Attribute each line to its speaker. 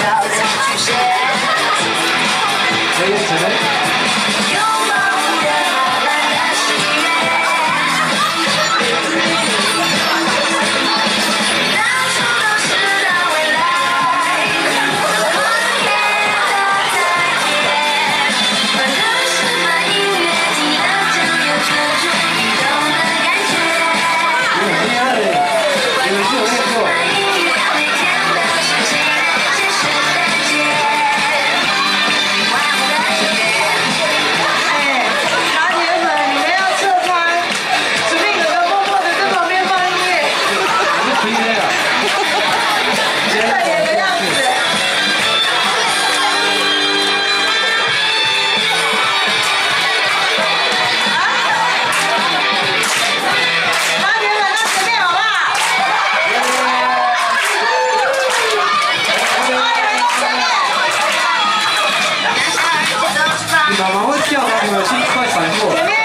Speaker 1: shout 你妈妈会掉到你们去快闪过。